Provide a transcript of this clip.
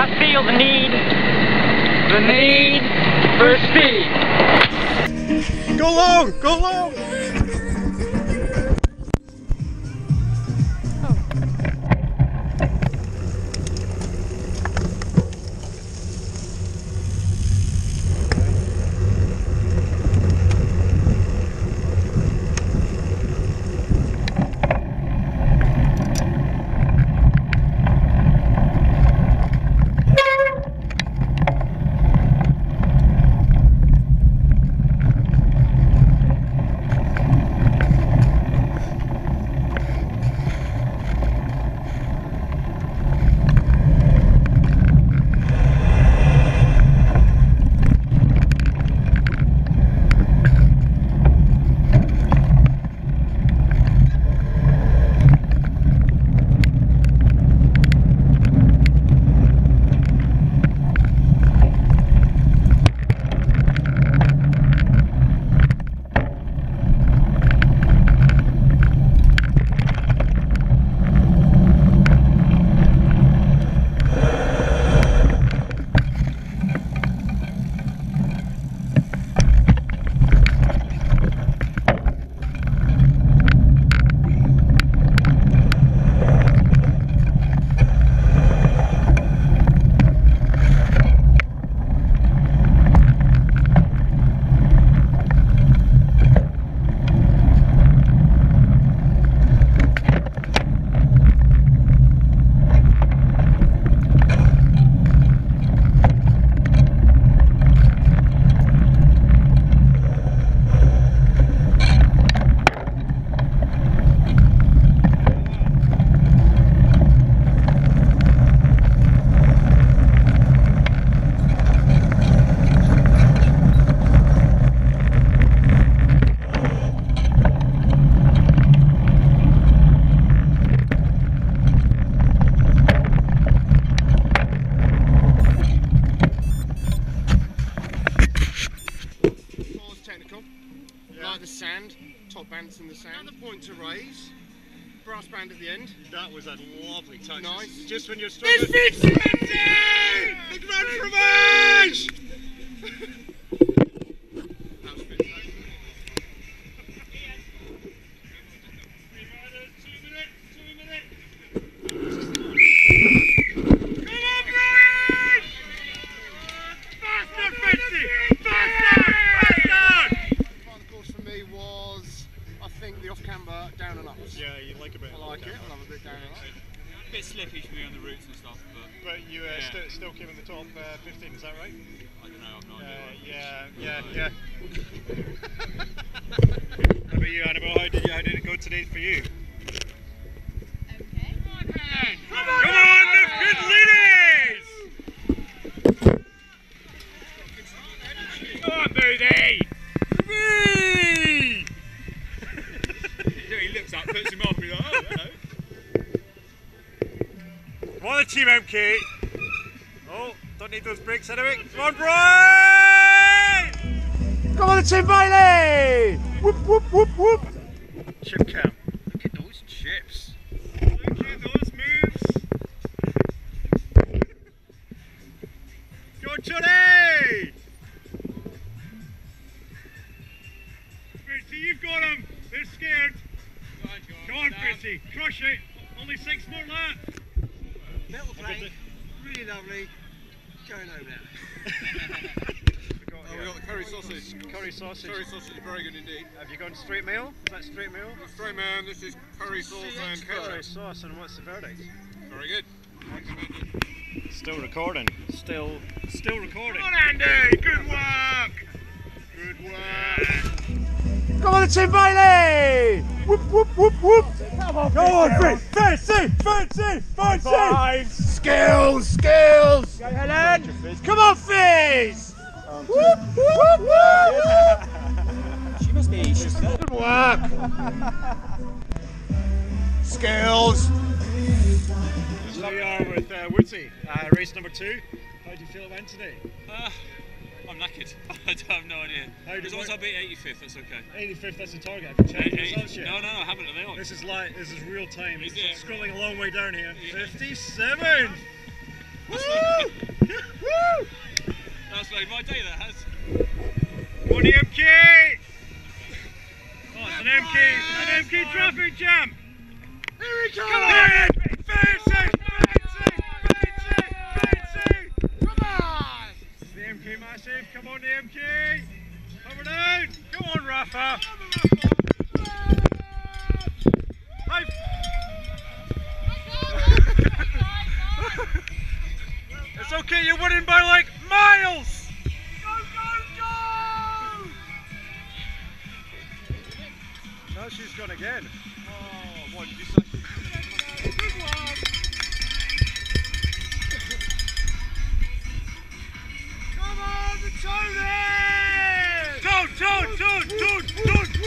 I feel the need, the need for speed. Go long, go long. Like the sand, top bands in the sand. And the point to raise. Brass band at the end. That was a lovely touch. Nice. Just when you're struggling. It's Vinci! The Grand Fromage! That was fantastic. Come on, Brian! Faster, Vinci! Faster! Faster! Final course for me was, I think, the off-camber down and ups. Yeah, you like a bit. I like it. I love a bit down and up. A bit slippy for me on the routes and stuff, but But you uh, Yeah. sti- still came in the top uh, 15, is that right? I don't know, I've no Uh, idea. yeah, yeah, yeah. How about you, Annabelle? How did, you, how did it go today for you? Okay. Come on, the good ladies! Come on, Booty! he looks up, puts him off, he's like, oh, hello. Come on, the team MK. Don't need those brakes anyway. Come on, Brian! Come on, the team Bailey! Whoop, whoop, whoop, whoop. Chip cam. Look at those chips. Look at those moves. Go, Johnny! Fritzy, you've got them. They're scared. Go on, Fritzy. Crush it. Only six more left. Metal Good really lovely. Going home now. Oh, we got the curry sausage. Curry sausage. Curry sausage is very good indeed. Have you gone straight meal? Is that straight mail? Straight man, this is curry sauce and Curry ketchup. sauce, and what's the verdict? Very good. Still recording. Still, still recording. Come on, Andy! Good work! Good work! Come on, the Tim Bailey! Whoop, whoop, whoop, whoop! Come on, Go on, Fritz! Fancy! Fancy! Fancy! Skills! Skills! Helen! Come on, Fizz! Whoop, whoop, whoop! She must be, she's good. Good work! Skills! So we are with uh, Woodsy, uh, race number two. How do you feel it went today? Uh, I'm knackered. I don't have no idea. As long as I beat 85th, that's okay. 85th, that's the target. You checked the Eight- yet? no, no, I haven't. Are? This is light. This is real time. Is It's it? scrolling a long way down here. Yeah. 57. That's made my day, that has. On the MK! Oh, it's an MK, an MK traffic jam! Here he comes! Come on! Okay, you're winning by like miles! Go, go, go! Now she's gone again. Oh, one, you suck. Good one! Come on, Tony! Don't, don't, don't, don't, don't!